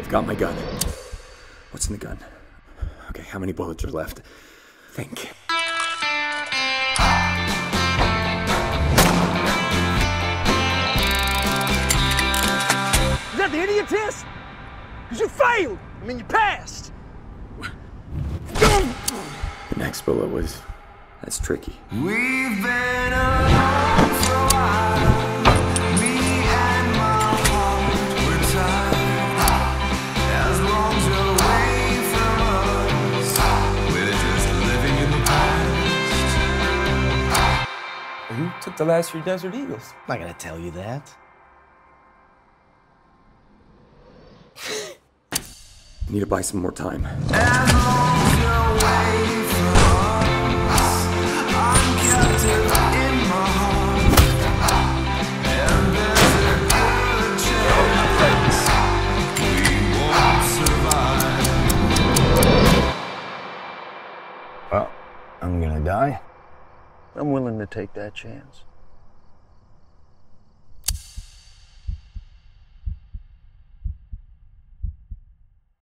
They've got my gun. What's in the gun? Okay, how many bullets are left? Think. Is that the idiot test? Because you failed. I mean, you passed. The next bullet was. That's tricky. We've been Who took the last three Desert Eagles? I'm not gonna tell you that. Need to buy some more time. As long as you're away from us, I'm captive in my heart. And there's a good chance we won't survive. Well, I'm gonna die. I'm willing to take that chance.